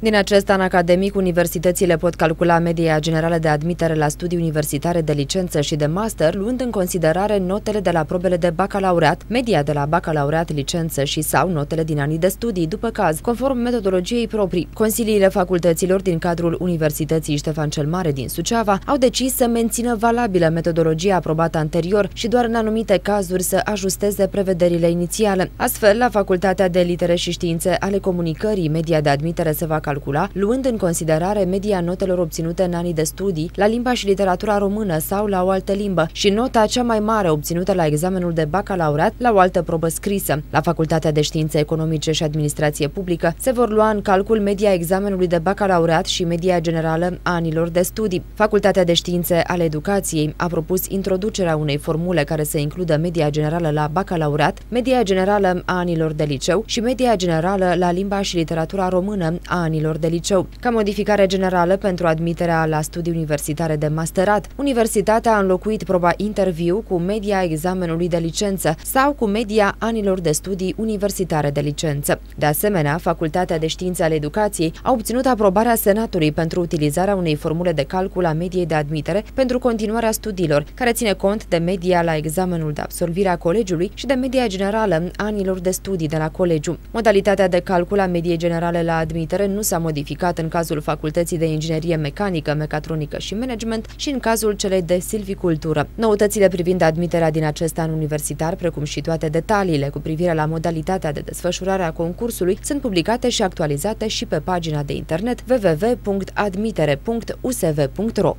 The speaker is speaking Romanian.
Din acest an academic, universitățile pot calcula media generală de admitere la studii universitare de licență și de master, luând în considerare notele de la probele de bacalaureat, media de la bacalaureat, licență și sau notele din anii de studii, după caz, conform metodologiei proprii. Consiliile facultăților din cadrul Universității Ștefan cel Mare din Suceava au decis să mențină valabilă metodologia aprobată anterior și doar în anumite cazuri să ajusteze prevederile inițiale. Astfel, la Facultatea de Litere și Științe ale Comunicării, media de admitere se va calcula, luând în considerare media notelor obținute în anii de studii la limba și literatura română sau la o altă limbă și nota cea mai mare obținută la examenul de bacalaureat la o altă probă scrisă. La Facultatea de Științe Economice și Administrație Publică se vor lua în calcul media examenului de bacalaureat și media generală a anilor de studii. Facultatea de Științe ale Educației a propus introducerea unei formule care să includă media generală la bacalaureat, media generală a anilor de liceu și media generală la limba și literatura română a anilor anilor de liceu. Ca modificare generală pentru admiterea la studii universitare de masterat, Universitatea a înlocuit proba interviu cu media examenului de licență sau cu media anilor de studii universitare de licență. De asemenea, Facultatea de Științe ale Educației a obținut aprobarea Senatului pentru utilizarea unei formule de calcul a mediei de admitere pentru continuarea studiilor, care ține cont de media la examenul de absolvire a colegiului și de media generală anilor de studii de la colegiu. Modalitatea de calcul a mediei generale la admitere nu s-a s-a modificat în cazul Facultății de Inginerie Mecanică, Mecatronică și Management și în cazul celei de Silvicultură. Noutățile privind admiterea din acest an universitar, precum și toate detaliile cu privire la modalitatea de desfășurare a concursului, sunt publicate și actualizate și pe pagina de internet www.admitere.usv.ro.